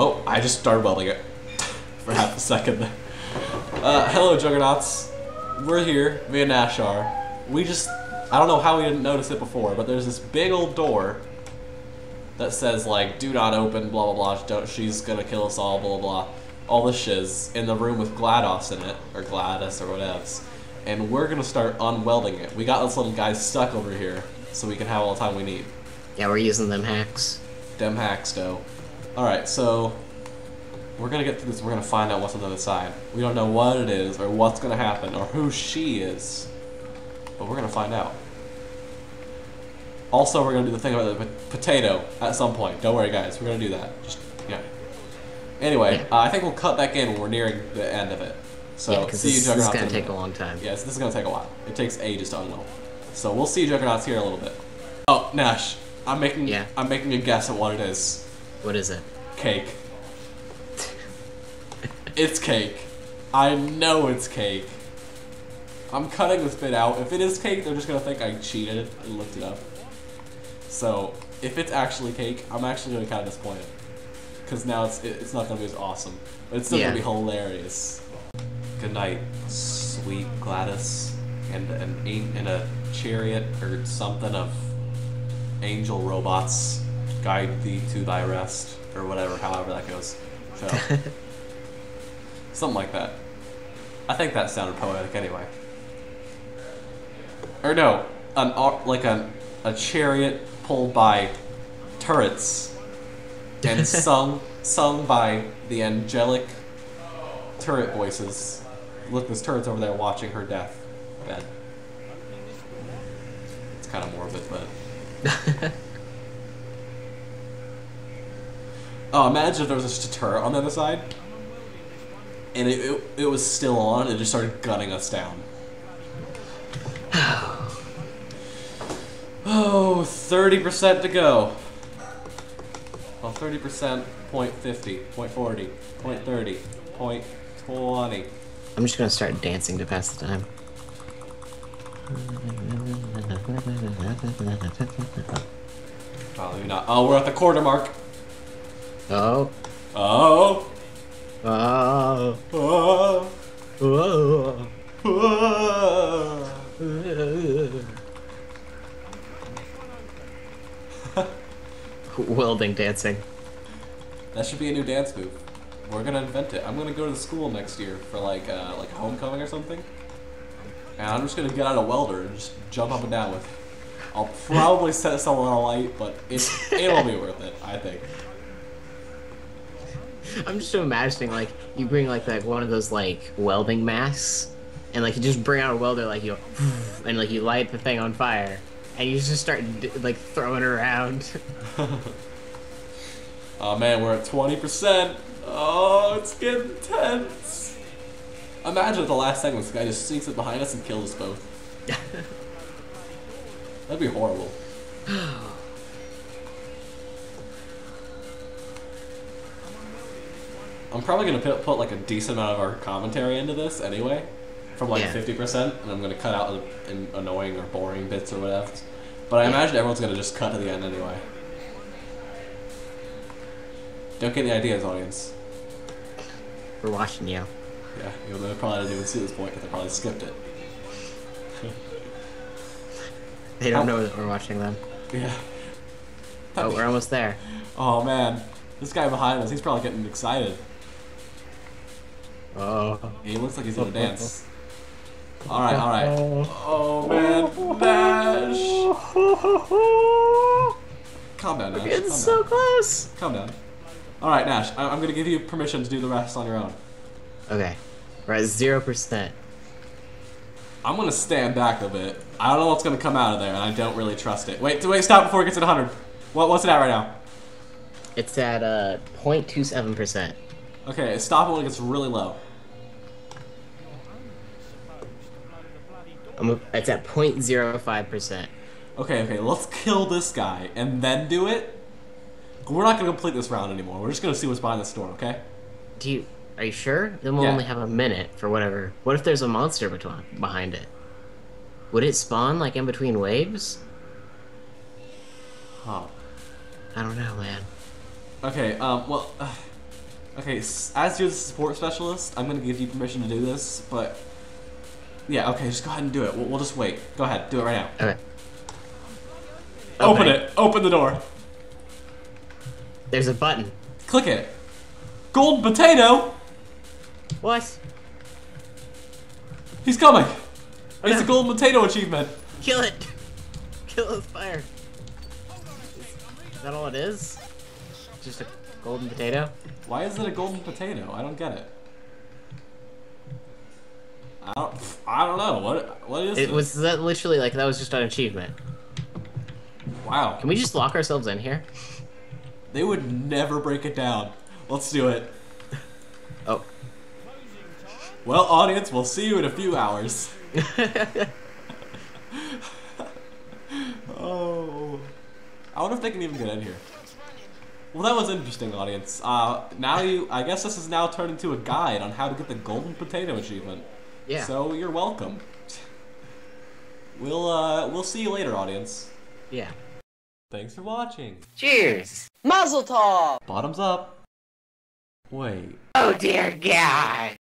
Oh, I just started welding it for half a second. Uh, hello, Juggernauts. We're here, me and Nash are. We just, I don't know how we didn't notice it before, but there's this big old door that says, like, do not open, blah, blah, blah, don't, she's gonna kill us all, blah, blah, blah. All this shiz in the room with GLaDOS in it, or Gladys, or whatevs. And we're gonna start unwelding it. We got this little guy stuck over here, so we can have all the time we need. Yeah, we're using them hacks. Dem hacks, though. Alright, so we're gonna get through this. We're gonna find out what's on the other side. We don't know what it is, or what's gonna happen, or who she is, but we're gonna find out. Also, we're gonna do the thing about the potato at some point. Don't worry, guys. We're gonna do that. Just yeah. Anyway, Yeah. uh, I think we'll cut that game when we're nearing the end of it. So yeah, see you, this, this is gonna take a long time. Yes, this is gonna take a while. It takes ages to unweld. So we'll see Juggernauts here in a little bit. Oh, Nash, I'm making Yeah. I'm making a guess at what it is. What is it? Cake. it's cake. I know it's cake. I'm cutting this bit out. If it is cake, they're just gonna think I cheated and looked it up. So if it's actually cake, I'm actually gonna be kind of disappointed because now it's it- it's not gonna be as awesome, but it's still Yeah. gonna be hilarious. Good night, sweet Gladys, and an an- in a chariot or something of angel robots guide thee to thy rest, or whatever, however that goes. So, something like that. I think that sounded poetic anyway. Or no, an like a a chariot pulled by turrets and sung sung by the angelic turret voices. Look, there's turrets over there watching her death bed. It's kind of morbid, but. Oh, imagine if there was just a turret on the other side, and it, it, it was still on, and it just started gunning us down. Oh, 30% to go. Well, 30%, point 50, point 40, point 30, point 20. I'm just gonna start dancing to pass the time. Maybe not. Oh, we're at the quarter mark. Oh. Oh. Oh. Oh. Oh. oh. Welding dancing. That should be a new dance move. We're gonna invent it. I'm gonna go to the school next year for like uh, like homecoming or something, and I'm just gonna get out a welder and just jump up and down with. it. I'll probably set someone alight, but it it'll be worth it. I think. I'm just imagining like you bring like like one of those like welding masks, and like you just bring out a welder like you, and like you light the thing on fire, and you just start like throwing it around. Oh man, we're at twenty percent. Oh, it's getting tense. Imagine at the last second, this guy just sneaks up behind us and kills us both. That'd be horrible. I'm probably gonna put, put like a decent amount of our commentary into this anyway, from like Yeah. fifty percent, and I'm gonna cut out the in annoying or boring bits or whatever. But I imagine everyone's gonna just cut to the end anyway. Don't get the ideas, audience. We're watching you. Yeah, you know, they probably didn't even see this point because they probably skipped it. They don't Oh. know that we're watching them. Yeah. Oh, we're almost there. Oh man, this guy behind us, he's probably getting excited. Oh. He looks like he's gonna dance. Alright, alright. Oh man, Nash! Calm down, Nash. It's Calm so down. close. Calm down. Alright, Nash, I- I'm gonna give you permission to do the rest on your own. Okay. We're at zero percent. I'm gonna stand back a bit. I don't know what's gonna come out of there, and I don't really trust it. Wait, wait, stop before it gets to 100. What, what's it at right now? It's at uh 0.27 percent. Okay, stop it when it gets really low. I'm it's at 0.05 percent. Okay, okay, let's kill this guy and then do it. We're not gonna complete this round anymore. We're just gonna see what's behind this door, okay? Do you? Are you sure? Then we'll Yeah. only have a minute for whatever. What if there's a monster between behind it? Would it spawn like in between waves? Huh. I don't know, man. Okay, um, well, uh, Okay, as you're the support specialist, I'm gonna give you permission to do this, but yeah, okay, just go ahead and do it. We'll, we'll just wait. Go ahead, do it right now. Okay. Open it. Open the door. There's a button. Click it. Golden potato. What? He's coming. It's no. a golden potato achievement. Kill it! Kill it with fire. Is that all it is? Just a golden potato? Why is it a golden potato? I don't get it. I don't. I don't know. What? What is It this? was that literally like that was just an achievement. Wow. Can we just lock ourselves in here? They would never break it down. Let's do it. Oh. Well, audience, we'll see you in a few hours. oh. I wonder if they can even get in here. Well, that was interesting, audience. Uh, now you, I guess this has now turned into a guide on how to get the golden potato achievement. Yeah. So you're welcome. We'll, uh, we'll see you later, audience. yeah. Thanks for watching. Cheers! Mazel tov! Bottoms up. Wait. Oh dear God!